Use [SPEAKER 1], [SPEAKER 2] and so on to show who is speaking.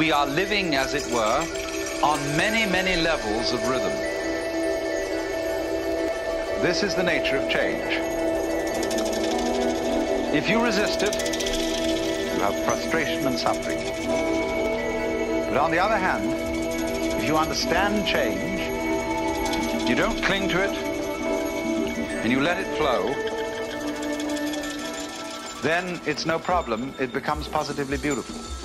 [SPEAKER 1] We are living, as it were, on many, many levels of rhythm. This is the nature of change. If you resist it, you have frustration and suffering. But on the other hand, if you understand change, you don't cling to it, and you let it flow, then it's no problem. It becomes positively beautiful.